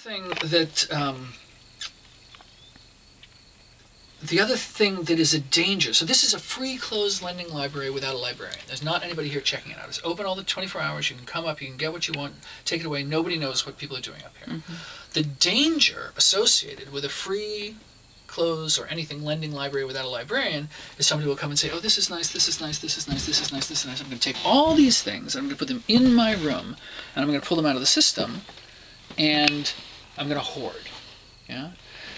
thing that um, the other thing that is a danger. So this is a free closed lending library without a librarian. There's not anybody here checking it out. It's open all the 24 hours. You can come up. You can get what you want. Take it away. Nobody knows what people are doing up here. The danger associated with a free closed or anything lending library without a librarian is somebody will come and say, "Oh, this is nice. This is nice. This is nice. This is nice. This is nice." I'm going to take all these things. I'm going to put them in my room, and I'm going to pull them out of the system, and I'm going to hoard. Yeah.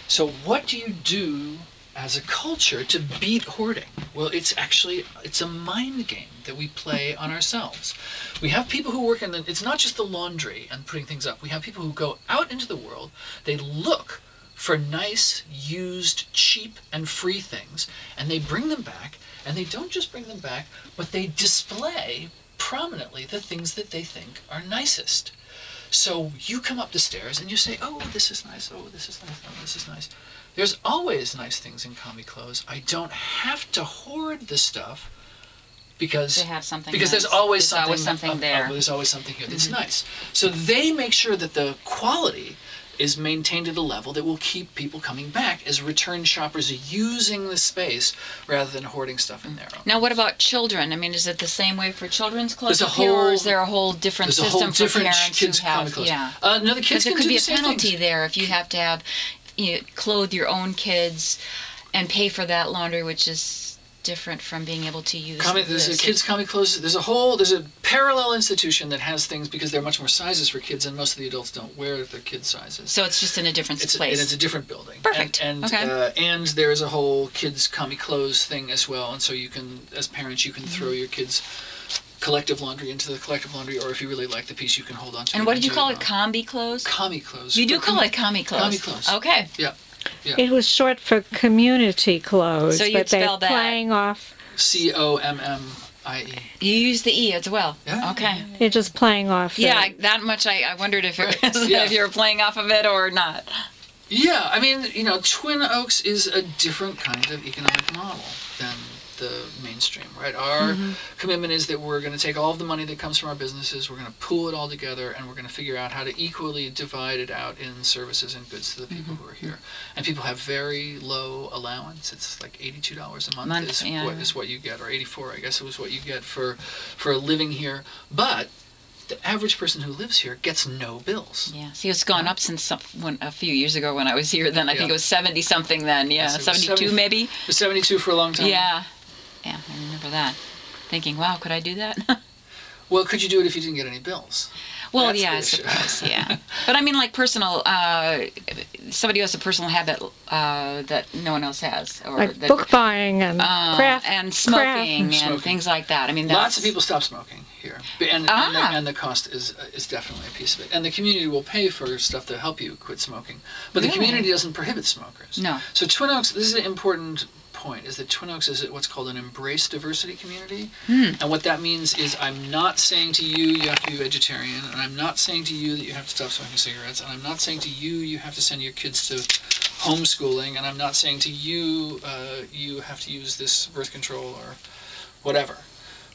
So what do you do as a culture to beat hoarding? Well, it's actually it's a mind game that we play on ourselves. We have people who work in the it's not just the laundry and putting things up. We have people who go out into the world, they look for nice, used, cheap and free things and they bring them back and they don't just bring them back, but they display prominently the things that they think are nicest. So you come up the stairs and you say, "Oh, this is nice. Oh, this is nice. Oh, this is nice." There's always nice things in commie clothes. I don't have to hoard the stuff because They have something because there's always There's something always something up- up- there. Mm-hmm. there's always something here that's nice. So they make sure that the quality is maintained at a level that will keep people coming back as return shoppers using the space rather than hoarding stuff in their own. Now, what about children? I mean, is it the same way for children's clothes There's a here, or is there a whole different system whole different for parents kids who have? Yeah, Uh, no, the kids because there can could be a penalty things. there if you have to have you know, clothe your own kids and pay for that laundry, which is different from being able to use. Commie, there's a kids commie clothes. There's a whole there's a parallel institution that has things because there are much more sizes for kids, and most of the adults don't wear their kids' sizes. So it's just in a different It's, place. and it's a different building. Perfect. And, and, Okay. uh, and there is a whole kids commie clothes thing as well, and so you can, as parents, you can Mm-hmm. throw your kids' collective laundry into the collective laundry, or if you really like the piece, you can hold on to. and it And what did you call it? Commie clothes. Commie clothes. You do call com- it commie clothes. Commie clothes. Okay. Yeah. It was short for community clothes, So you'd but they're spell that. playing off. C O M M I E. You use the e as well. Yeah. Okay. You're just playing off. the- Yeah, I- that much I, I wondered if it Right, was, yeah. if you were playing off of it or not. Yeah, I mean, you know, Twin Oaks is a different kind of economic model than the mainstream, right? Our Mm-hmm. commitment is that we're going to take all of the money that comes from our businesses, we're going to pool it all together, and we're going to figure out how to equally divide it out in services and goods to the people Mm-hmm. who are here. And people have very low allowance. It's like eighty-two dollars a month, Month, is yeah. what is what you get, or eighty-four, I guess it was what you get for for living here. But the average person who lives here gets no bills. Yeah, see, it's gone up since some, when, a few years ago when I was here. Then I think it was seventy something. Then yeah, seventy-two 70 maybe. It was seventy-two for a long time. Yeah, yeah, I remember that. Thinking, wow, could I do that? Well, could you do it if you didn't get any bills? well, That's yeah, I suppose, yeah. But I mean, like personal. Uh, somebody who has a personal habit uh, that no one else has, or like that, book buying and uh, craft and craft smoking and Smoking. things like that. I mean, that's, Lots of people stop smoking here, B- and, and, the, Ah. and the cost is is definitely a piece of it. And the community will pay for stuff to help you quit smoking, but the community doesn't prohibit smokers. No. So Twin Oaks, this is an important point, is that Twin Oaks is what's called an embrace diversity community, Hmm. and what that means is I'm not saying to you you have to be vegetarian, and I'm not saying to you that you have to stop smoking cigarettes, and I'm not saying to you you have to send your kids to homeschooling, and I'm not saying to you uh, you have to use this birth control or whatever.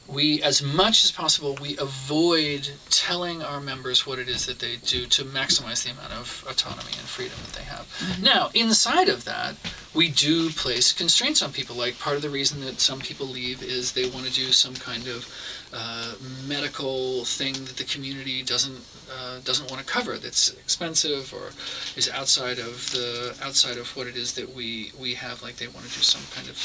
We, as much as possible, we avoid telling our members what it is that they do to maximize the amount of autonomy and freedom that they have. Now, inside of that, we do place constraints on people. Like part of the reason that some people leave is they want to do some kind of uh, medical thing that the community doesn't uh, doesn't want to cover. That's expensive or is outside of the outside of what it is that we we have. Like they want to do some kind of